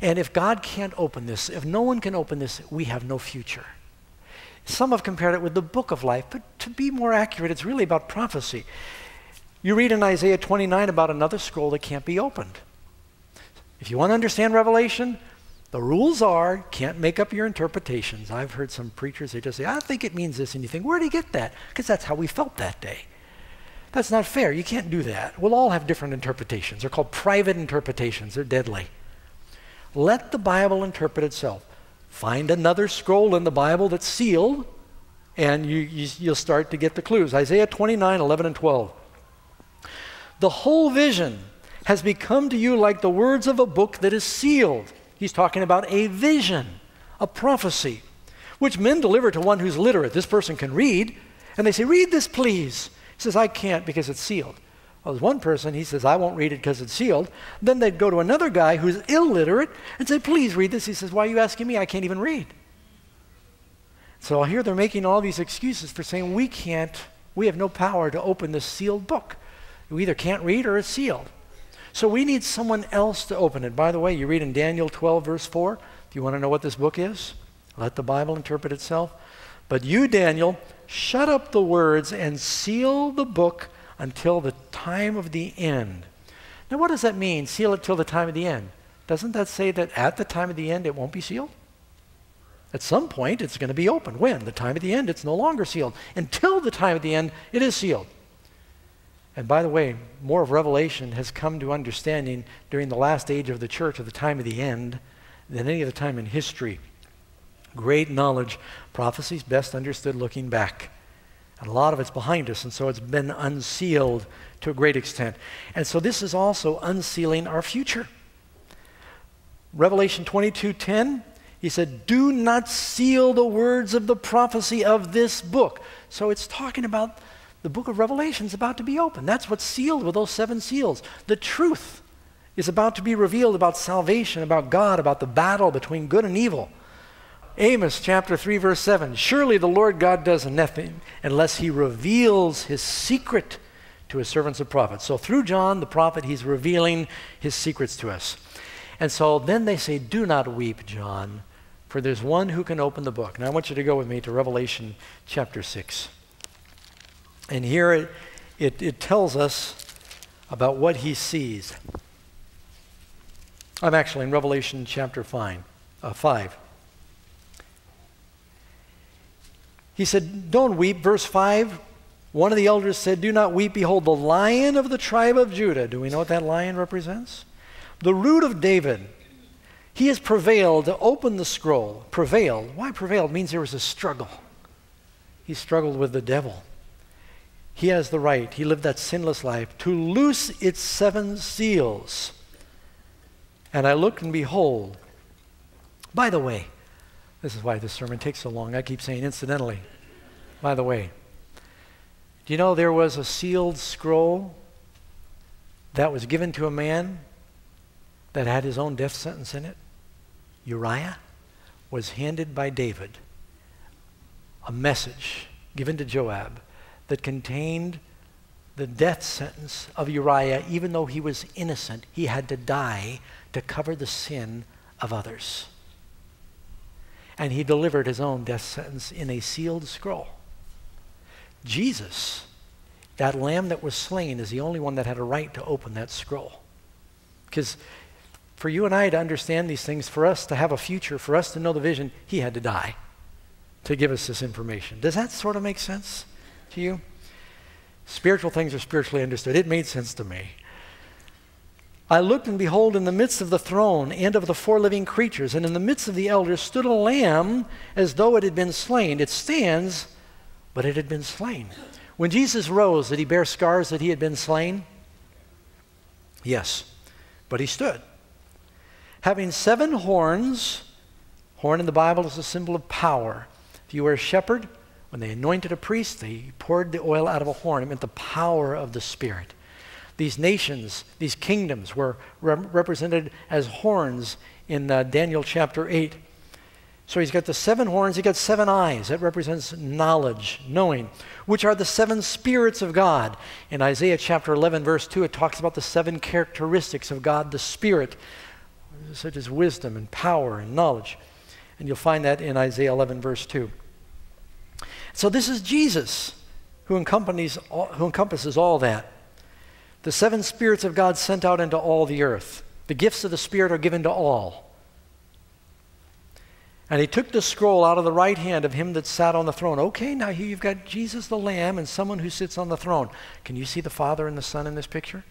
And if God can't open this, if no one can open this, we have no future. Some have compared it with the book of life, but to be more accurate, it's really about prophecy. You read in Isaiah 29 about another scroll that can't be opened. If you want to understand Revelation, the rules are can't make up your interpretations. I've heard some preachers, they just say, I think it means this. And you think, where did he get that? Because that's how we felt that day. That's not fair. You can't do that. We'll all have different interpretations. They're called private interpretations, they're deadly. Let the Bible interpret itself. Find another scroll in the Bible that's sealed, and you, you, you'll start to get the clues. Isaiah 29 11 and 12. The whole vision has become to you like the words of a book that is sealed. He's talking about a vision, a prophecy, which men deliver to one who's literate. This person can read, and they say, Read this, please. He says, I can't because it's sealed. Well, there's one person, he says, I won't read it because it's sealed. Then they'd go to another guy who's illiterate and say, Please read this. He says, Why are you asking me? I can't even read. So here they're making all these excuses for saying, We can't, we have no power to open this sealed book. You either can't read or it's sealed. So we need someone else to open it. By the way, you read in Daniel 12, verse 4, if you want to know what this book is, let the Bible interpret itself. But you, Daniel, shut up the words and seal the book until the time of the end. Now, what does that mean? Seal it till the time of the end. Doesn't that say that at the time of the end it won't be sealed? At some point it's going to be open. When? The time of the end, it's no longer sealed. Until the time of the end, it is sealed. And by the way, more of revelation has come to understanding during the last age of the church, at the time of the end, than any other time in history. Great knowledge. Prophecy is best understood looking back. And a lot of it's behind us, and so it's been unsealed to a great extent. And so this is also unsealing our future. Revelation 22:10, he said, "Do not seal the words of the prophecy of this book." So it's talking about the book of Revelation is about to be opened. That's what's sealed with those seven seals. The truth is about to be revealed about salvation, about God, about the battle between good and evil. Amos chapter 3, verse 7 Surely the Lord God does nothing unless he reveals his secret to his servants and prophets. So through John the prophet, he's revealing his secrets to us. And so then they say, Do not weep, John, for there's one who can open the book. Now I want you to go with me to Revelation chapter 6. And here it, it, it tells us about what he sees. I'm actually in Revelation chapter 5. Uh, 5. He said, Don't weep. Verse 5 one of the elders said, Do not weep. Behold, the lion of the tribe of Judah. Do we know what that lion represents? The root of David. He has prevailed to open the scroll. Prevailed. Why prevailed? Means there was a struggle. He struggled with the devil he has the right, he lived that sinless life, to loose its seven seals. And I looked and behold, by the way, this is why this sermon takes so long. I keep saying incidentally. By the way, do you know there was a sealed scroll that was given to a man that had his own death sentence in it? Uriah was handed by David a message given to Joab that contained the death sentence of Uriah, even though he was innocent. He had to die to cover the sin of others. And he delivered his own death sentence in a sealed scroll. Jesus, that lamb that was slain, is the only one that had a right to open that scroll. Because for you and I to understand these things, for us to have a future, for us to know the vision, he had to die to give us this information. Does that sort of make sense? to you? Spiritual things are spiritually understood. It made sense to me. I looked, and behold, in the midst of the throne and of the four living creatures, and in the midst of the elders, stood a lamb as though it had been slain. It stands, but it had been slain. When Jesus rose, did he bear scars that he had been slain? Yes, but he stood. Having seven horns, horn in the Bible is a symbol of power. If you were a shepherd, when they anointed a priest, they poured the oil out of a horn. It meant the power of the Spirit. These nations, these kingdoms were represented as horns in uh, Daniel chapter 8. So he's got the seven horns, he's got seven eyes. That represents knowledge, knowing, which are the seven spirits of God. In Isaiah chapter 11, verse 2, it talks about the seven characteristics of God, the Spirit, such as wisdom and power and knowledge. And you'll find that in Isaiah 11, verse 2. So this is Jesus who, who encompasses all that. The seven spirits of God sent out into all the earth. The gifts of the Spirit are given to all. And he took the scroll out of the right hand of him that sat on the throne. Okay, now here you've got Jesus the Lamb and someone who sits on the throne. Can you see the Father and the Son in this picture?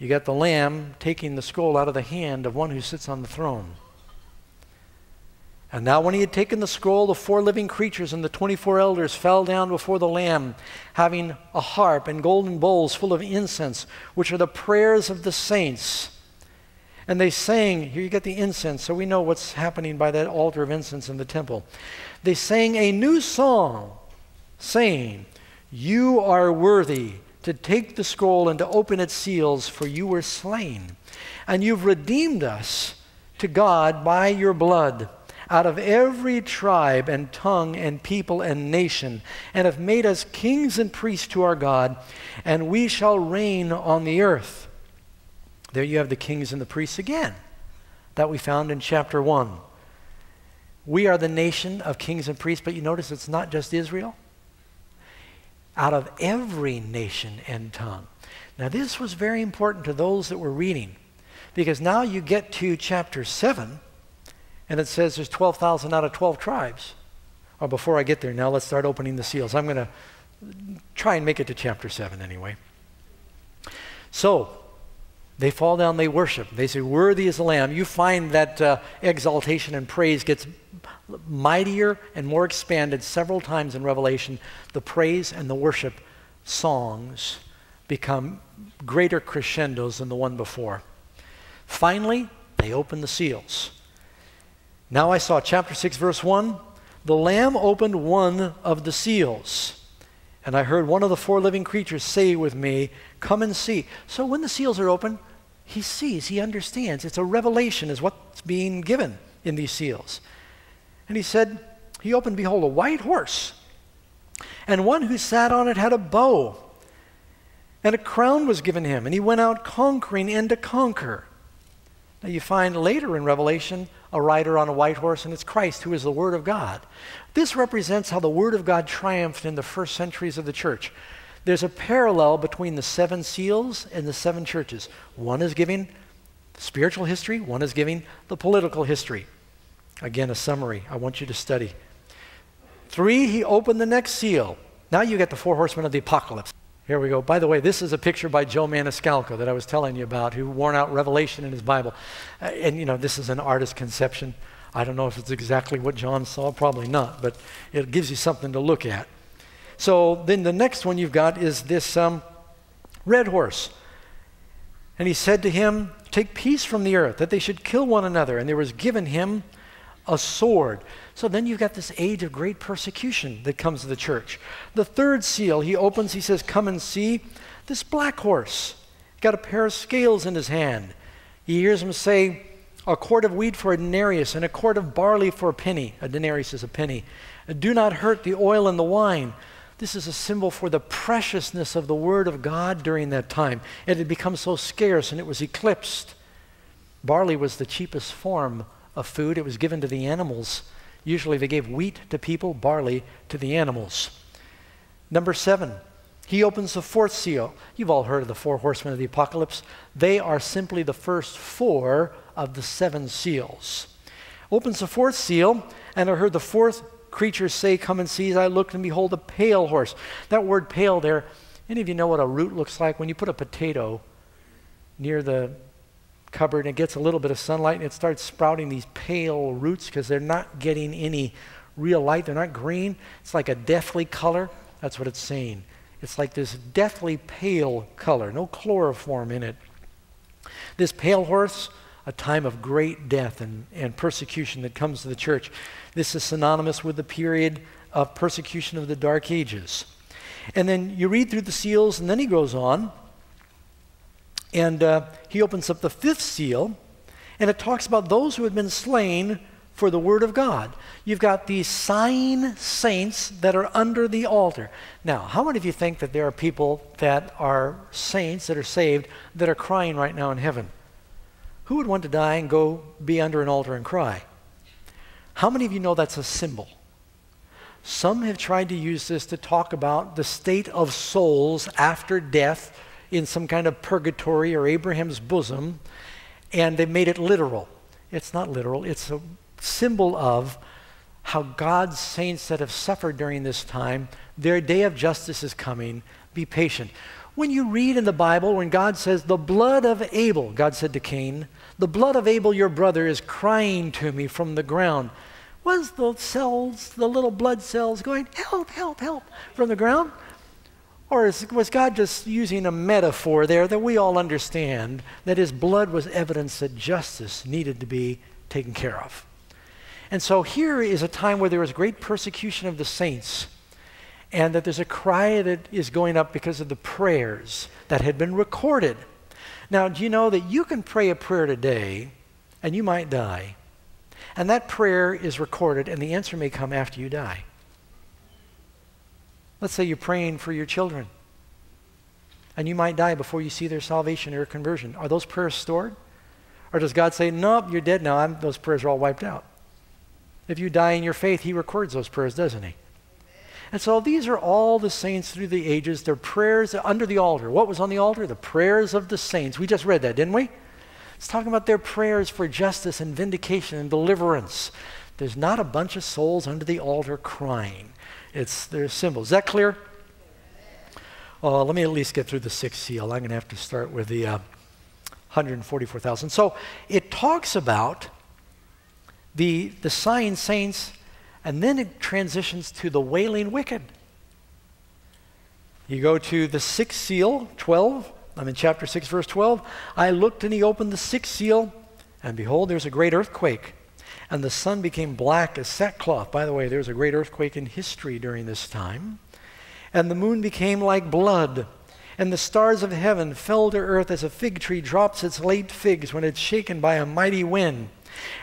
You got the Lamb taking the scroll out of the hand of one who sits on the throne. And now, when he had taken the scroll, the four living creatures and the 24 elders fell down before the Lamb, having a harp and golden bowls full of incense, which are the prayers of the saints. And they sang, here you get the incense, so we know what's happening by that altar of incense in the temple. They sang a new song, saying, You are worthy to take the scroll and to open its seals, for you were slain. And you've redeemed us to God by your blood out of every tribe and tongue and people and nation, and have made us kings and priests to our God, and we shall reign on the earth. There you have the kings and the priests again that we found in chapter 1. We are the nation of kings and priests, but you notice it's not just Israel. Out of every nation and tongue. Now, this was very important to those that were reading, because now you get to chapter 7, and it says there's 12,000 out of 12 tribes. Or before I get there, now let's start opening the seals. I'm going to try and make it to chapter 7 anyway. So, they fall down, they worship. They say, Worthy is the Lamb. You find that uh, exaltation and praise gets mightier and more expanded several times in Revelation. The praise and the worship songs become greater crescendos than the one before. Finally, they open the seals. Now I saw chapter 6, verse 1 the Lamb opened one of the seals. And I heard one of the four living creatures say with me, Come and see. So when the seals are open, he sees, he understands. It's a revelation, is what's being given in these seals. And he said, He opened, behold, a white horse. And one who sat on it had a bow. And a crown was given him. And he went out conquering and to conquer. Now you find later in Revelation a rider on a white horse, and it's Christ who is the Word of God. This represents how the Word of God triumphed in the first centuries of the church. There's a parallel between the seven seals and the seven churches. One is giving spiritual history, one is giving the political history. Again, a summary I want you to study. Three, he opened the next seal. Now you get the four horsemen of the apocalypse. Here we go. By the way, this is a picture by Joe Maniscalco that I was telling you about, who worn out Revelation in his Bible. Uh, and, you know, this is an artist's conception. I don't know if it's exactly what John saw, probably not, but it gives you something to look at. So then the next one you've got is this um, red horse. And he said to him, Take peace from the earth, that they should kill one another. And there was given him a sword. So then you've got this age of great persecution that comes to the church. The third seal he opens, he says, Come and see this black horse. Got a pair of scales in his hand. He hears him say, A quart of wheat for a denarius, and a quart of barley for a penny. A denarius is a penny. Do not hurt the oil and the wine. This is a symbol for the preciousness of the Word of God during that time. It had become so scarce and it was eclipsed. Barley was the cheapest form of food, it was given to the animals Usually they gave wheat to people, barley to the animals. Number seven, he opens the fourth seal. You've all heard of the four horsemen of the apocalypse. They are simply the first four of the seven seals. Opens the fourth seal, and I heard the fourth creature say, Come and see. I looked, and behold, a pale horse. That word pale there, any of you know what a root looks like? When you put a potato near the cupboard and it gets a little bit of sunlight and it starts sprouting these pale roots because they're not getting any real light. They're not green. It's like a deathly color. That's what it's saying. It's like this deathly pale color, no chloroform in it. This pale horse, a time of great death and, and persecution that comes to the church. This is synonymous with the period of persecution of the Dark Ages. And then you read through the seals, and then he goes on and uh, he opens up the fifth seal, and it talks about those who had been slain for the word of God. You've got these sign saints that are under the altar. Now, how many of you think that there are people that are saints that are saved that are crying right now in heaven? Who would want to die and go be under an altar and cry? How many of you know that's a symbol? Some have tried to use this to talk about the state of souls after death in some kind of purgatory or Abraham's bosom, and they made it literal. It's not literal, it's a symbol of how God's saints that have suffered during this time, their day of justice is coming. Be patient. When you read in the Bible, when God says, The blood of Abel, God said to Cain, the blood of Abel, your brother, is crying to me from the ground. Was the cells, the little blood cells, going, Help, help, help, from the ground? Or is, was God just using a metaphor there that we all understand that his blood was evidence that justice needed to be taken care of? And so here is a time where there was great persecution of the saints, and that there's a cry that is going up because of the prayers that had been recorded. Now, do you know that you can pray a prayer today and you might die? And that prayer is recorded, and the answer may come after you die. Let's say you're praying for your children, and you might die before you see their salvation or conversion. Are those prayers stored? Or does God say, Nope, you're dead now, I'm, those prayers are all wiped out? If you die in your faith, He records those prayers, doesn't He? And so these are all the saints through the ages. Their prayers under the altar. What was on the altar? The prayers of the saints. We just read that, didn't we? It's talking about their prayers for justice and vindication and deliverance. There's not a bunch of souls under the altar crying. It's their symbols. Is that clear? Oh, let me at least get through the sixth seal. I'm going to have to start with the uh, 144,000. So it talks about the, the sign saints, and then it transitions to the wailing wicked. You go to the sixth seal, 12. I'm in chapter 6, verse 12. I looked and he opened the sixth seal, and behold, there's a great earthquake. And the sun became black as sackcloth. By the way, there was a great earthquake in history during this time. And the moon became like blood. And the stars of heaven fell to earth as a fig tree drops its late figs when it's shaken by a mighty wind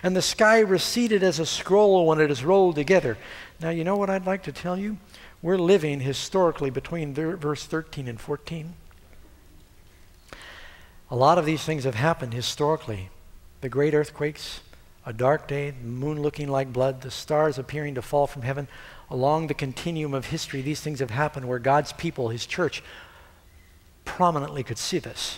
and the sky receded as a scroll when it is rolled together. Now, you know what I'd like to tell you? We're living historically between verse 13 and 14. A lot of these things have happened historically. The great earthquakes, a dark day, the moon looking like blood, the stars appearing to fall from heaven. Along the continuum of history, these things have happened where God's people, His church, prominently could see this.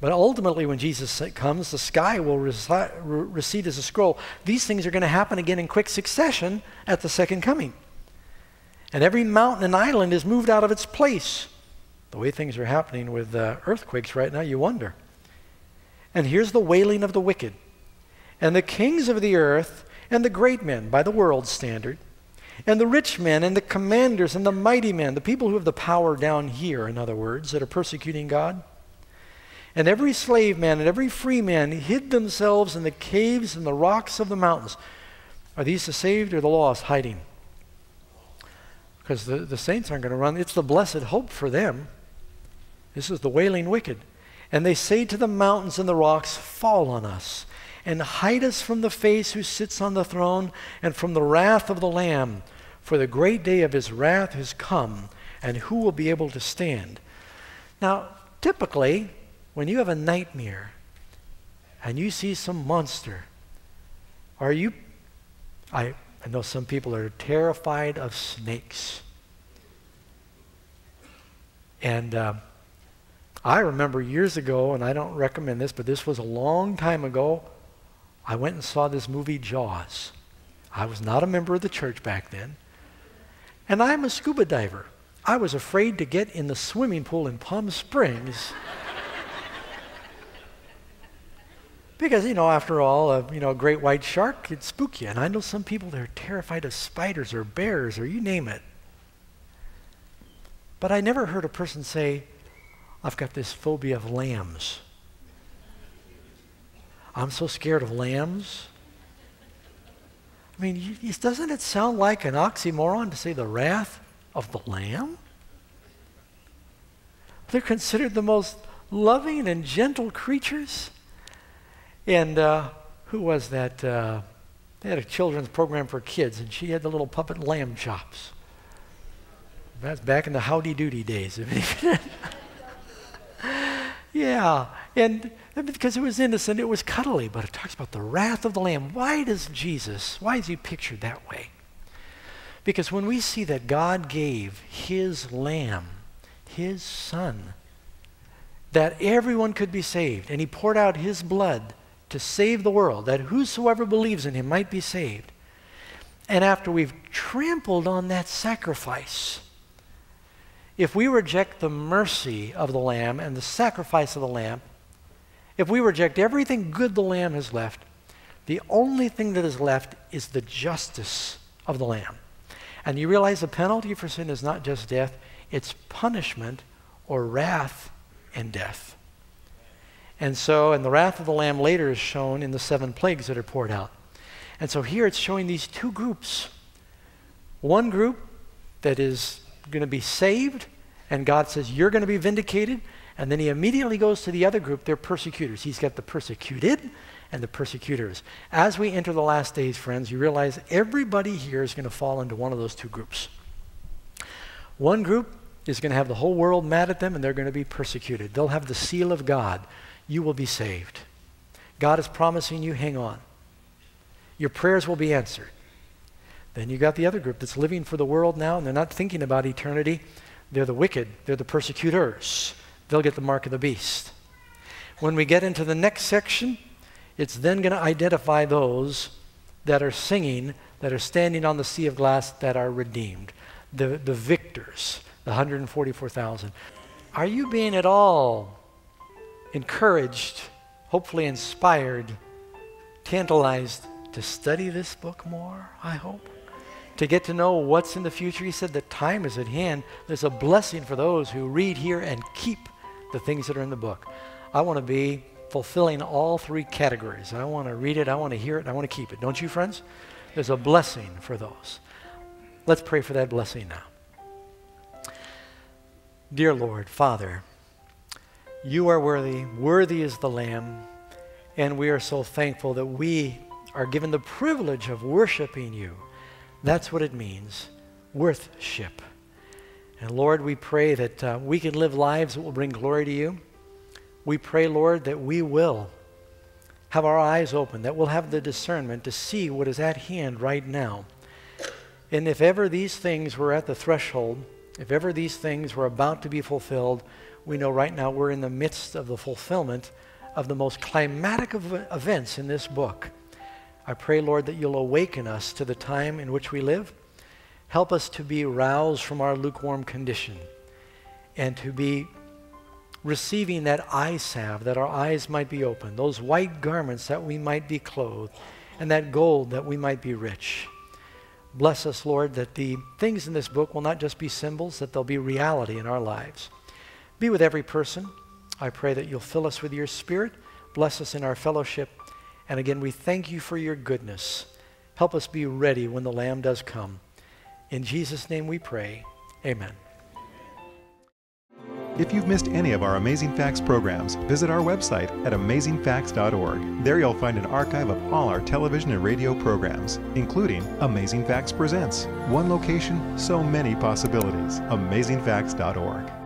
But ultimately, when Jesus comes, the sky will recede as a scroll. These things are going to happen again in quick succession at the second coming. And every mountain and island is moved out of its place. The way things are happening with uh, earthquakes right now, you wonder. And here's the wailing of the wicked. And the kings of the earth, and the great men, by the world's standard, and the rich men, and the commanders, and the mighty men, the people who have the power down here, in other words, that are persecuting God and every slave man and every free man hid themselves in the caves and the rocks of the mountains. Are these the saved or the lost hiding? Because the, the saints aren't going to run. It's the blessed hope for them. This is the wailing wicked. And they say to the mountains and the rocks, Fall on us, and hide us from the face who sits on the throne, and from the wrath of the Lamb. For the great day of his wrath has come, and who will be able to stand? Now, typically, when you have a nightmare and you see some monster, are you, I, I know some people are terrified of snakes. And uh, I remember years ago, and I don't recommend this, but this was a long time ago, I went and saw this movie, Jaws. I was not a member of the church back then. And I'm a scuba diver. I was afraid to get in the swimming pool in Palm Springs. Because, you know, after all, a, you know, great white shark could spook you. And I know some people that are terrified of spiders or bears or you name it. But I never heard a person say, I've got this phobia of lambs. I'm so scared of lambs. I mean, doesn't it sound like an oxymoron to say the wrath of the lamb? They're considered the most loving and gentle creatures. And uh, who was that? Uh, they had a children's program for kids, and she had the little puppet lamb chops. That's back in the howdy doody days. yeah, and because it was innocent, it was cuddly, but it talks about the wrath of the lamb. Why does Jesus, why is he pictured that way? Because when we see that God gave his lamb, his son, that everyone could be saved, and he poured out his blood to save the world, that whosoever believes in him might be saved. And after we've trampled on that sacrifice, if we reject the mercy of the Lamb and the sacrifice of the Lamb, if we reject everything good the Lamb has left, the only thing that is left is the justice of the Lamb. And you realize the penalty for sin is not just death, it's punishment or wrath and death. And so, and the wrath of the Lamb later is shown in the seven plagues that are poured out. And so here it's showing these two groups. One group that is going to be saved, and God says, You're going to be vindicated. And then he immediately goes to the other group, they're persecutors. He's got the persecuted and the persecutors. As we enter the last days, friends, you realize everybody here is going to fall into one of those two groups. One group is going to have the whole world mad at them and they're going to be persecuted. They'll have the seal of God. You will be saved. God is promising you, hang on. Your prayers will be answered. Then you got the other group that's living for the world now and they're not thinking about eternity. They're the wicked, they're the persecutors. They'll get the mark of the beast. When we get into the next section, it's then going to identify those that are singing, that are standing on the sea of glass, that are redeemed, the, the victors, the 144,000. Are you being at all encouraged, hopefully inspired, tantalized to study this book more, I hope? To get to know what's in the future. He said the time is at hand. There's a blessing for those who read here and keep the things that are in the book. I want to be fulfilling all three categories. I want to read it, I want to hear it, I want to keep it. Don't you, friends? There's a blessing for those. Let's pray for that blessing now. Dear Lord, Father, you are worthy, worthy is the Lamb, and we are so thankful that we are given the privilege of worshiping you. That's what it means worthship. And Lord, we pray that uh, we can live lives that will bring glory to you. We pray, Lord, that we will have our eyes open, that we'll have the discernment to see what is at hand right now. And if ever these things were at the threshold, if ever these things were about to be fulfilled, we know right now we're in the midst of the fulfillment of the most climatic of events in this book. I pray, Lord, that you'll awaken us to the time in which we live. Help us to be roused from our lukewarm condition and to be receiving that eye salve, that our eyes might be open, those white garments that we might be clothed, and that gold that we might be rich. Bless us, Lord, that the things in this book will not just be symbols, that they'll be reality in our lives. Be with every person. I pray that you'll fill us with your spirit. Bless us in our fellowship. And again, we thank you for your goodness. Help us be ready when the Lamb does come. In Jesus' name we pray. Amen. If you've missed any of our Amazing Facts programs, visit our website at amazingfacts.org. There you'll find an archive of all our television and radio programs, including Amazing Facts Presents. One location, so many possibilities. AmazingFacts.org.